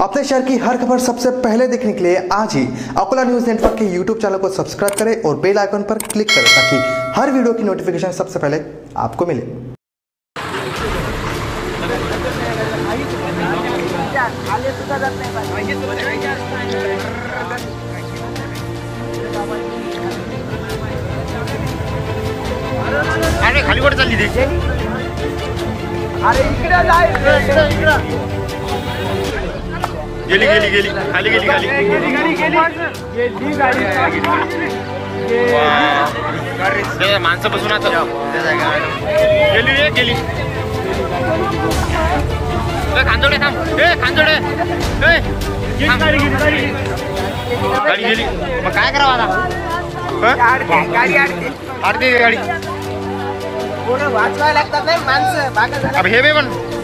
अपने शहर की हर खबर सबसे पहले देखने के लिए आज ही अकोला न्यूज़ नेटवर्क के यूट्यूब चैनल को सब्सक्राइब करें और बेल आइकन पर क्लिक करें ताकि हर वीडियो की नोटिफिकेशन सबसे पहले आपको मिले। अरे खाली वर चालली ते अरे इकडे जाय गेली गेली गेली. खाली गेली खाली. गेली गाडी गेली? गेली गाडी ते माणसं बसून आता. गेली रे गेली. खांदोडे थांब. ए खांदोडे. ए. गाडी गेली. मग काय करावं आता? गाडी अडते गाडी. वाचवायला लागतात नाही माणसं. हे पण. गेले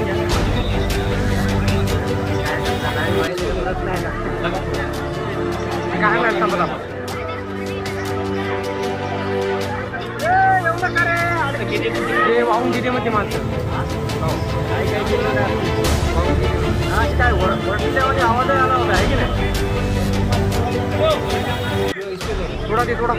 काय मिळतं मला ते वाहून गेले मध्ये माणसं काय काय केलं आज काय वडल्यामध्ये आवाज आला होता आहे की नाही थोडा ते थोडा